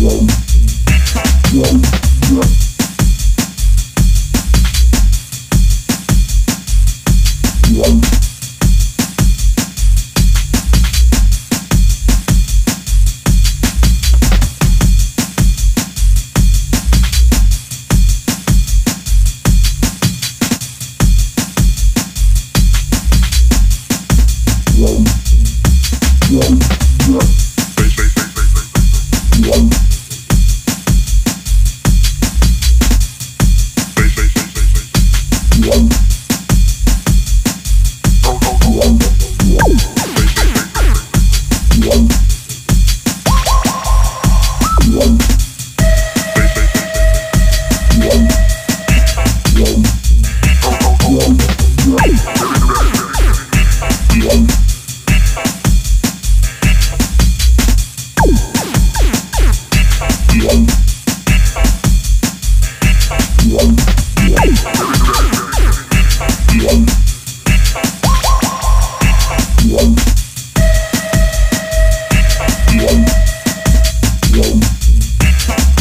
Música